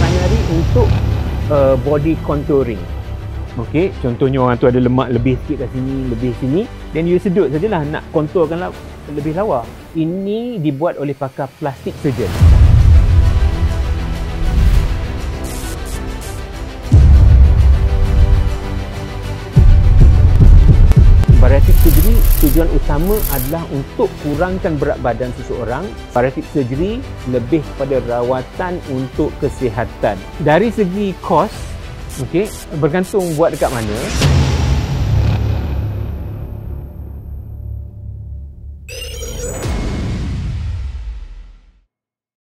primary untuk uh, body contouring. Okey, contohnya orang tu ada lemak lebih sikit kat sini, lebih sini, then you sedut sajalah nak contourkan la- lebih lawa. Ini dibuat oleh pakar plastik surgeon. surgery tujuan utama adalah untuk kurangkan berat badan seseorang. Bariatric surgery lebih kepada rawatan untuk kesihatan. Dari segi kos, okey, bergantung buat dekat mana.